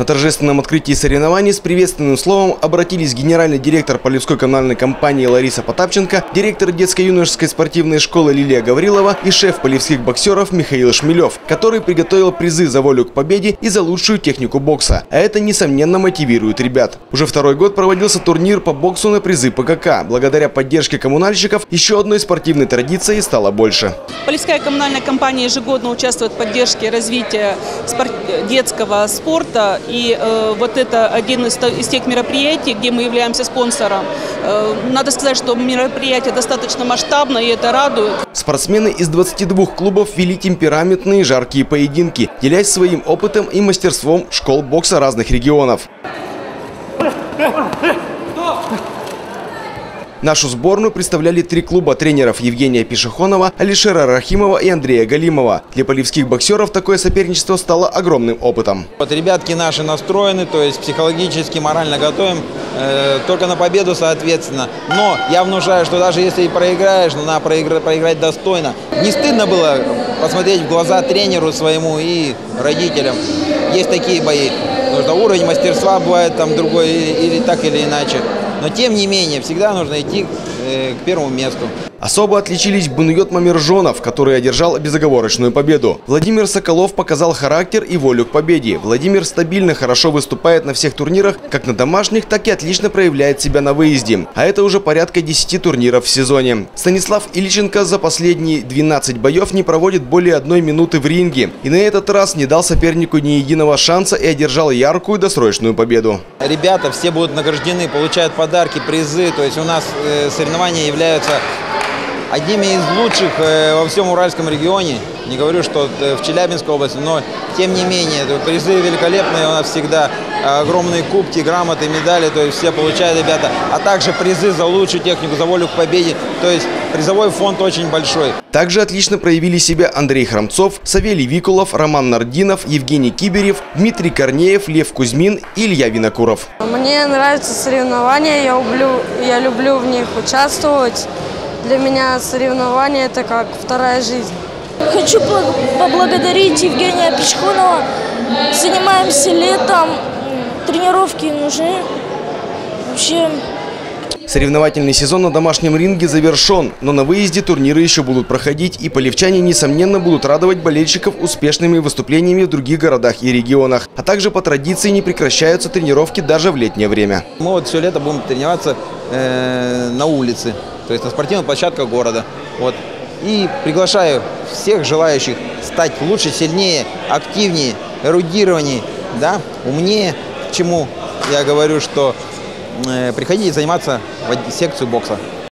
На торжественном открытии соревнований с приветственным словом обратились генеральный директор Полевской коммунальной компании Лариса Потапченко, директор детско-юношеской спортивной школы Лилия Гаврилова и шеф полевских боксеров Михаил Шмелев, который приготовил призы за волю к победе и за лучшую технику бокса. А это, несомненно, мотивирует ребят. Уже второй год проводился турнир по боксу на призы ПКК. Благодаря поддержке коммунальщиков еще одной спортивной традицией стало больше. Полевская коммунальная компания ежегодно участвует в поддержке развития спорт... детского спорта. И э, вот это один из, из тех мероприятий, где мы являемся спонсором. Э, надо сказать, что мероприятие достаточно масштабное, и это радует. Спортсмены из 22 клубов вели темпераментные жаркие поединки, делясь своим опытом и мастерством школ бокса разных регионов. Нашу сборную представляли три клуба тренеров Евгения Пешехонова, Алишера Рахимова и Андрея Галимова. Для полевских боксеров такое соперничество стало огромным опытом. Вот ребятки наши настроены, то есть психологически, морально готовим э, только на победу, соответственно. Но я внушаю, что даже если и проиграешь, надо проиграть, проиграть достойно. Не стыдно было посмотреть в глаза тренеру своему и родителям. Есть такие бои. Потому уровень мастерства бывает там другой или так или иначе. Но тем не менее, всегда нужно идти э, к первому месту. Особо отличились Бунует Мамержонов, который одержал безоговорочную победу. Владимир Соколов показал характер и волю к победе. Владимир стабильно хорошо выступает на всех турнирах, как на домашних, так и отлично проявляет себя на выезде. А это уже порядка 10 турниров в сезоне. Станислав Ильченко за последние 12 боев не проводит более одной минуты в ринге. И на этот раз не дал сопернику ни единого шанса и одержал яркую досрочную победу. Ребята все будут награждены, получают подарки, призы. То есть у нас э, соревнования являются одними из лучших э, во всем Уральском регионе. Не говорю, что э, в Челябинской области, но тем не менее, призы великолепные у нас всегда. Огромные кубки, грамоты, медали, то есть все получают ребята. А также призы за лучшую технику, за волю к победе. То есть призовой фонд очень большой. Также отлично проявили себя Андрей Храмцов, Савелий Викулов, Роман Нардинов, Евгений Киберев, Дмитрий Корнеев, Лев Кузьмин и Илья Винокуров. Мне нравятся соревнования, я люблю, я люблю в них участвовать. Для меня соревнования – это как вторая жизнь. Хочу поблагодарить Евгения Пешкунова. Занимаемся летом, тренировки нужны. Вообще... Соревновательный сезон на домашнем ринге завершен, но на выезде турниры еще будут проходить, и полевчане, несомненно, будут радовать болельщиков успешными выступлениями в других городах и регионах. А также по традиции не прекращаются тренировки даже в летнее время. Мы вот все лето будем тренироваться э, на улице то есть на спортивных площадках города. Вот. И приглашаю всех желающих стать лучше, сильнее, активнее, эрудированнее, да, умнее, к чему я говорю, что э, приходите заниматься в секцию бокса.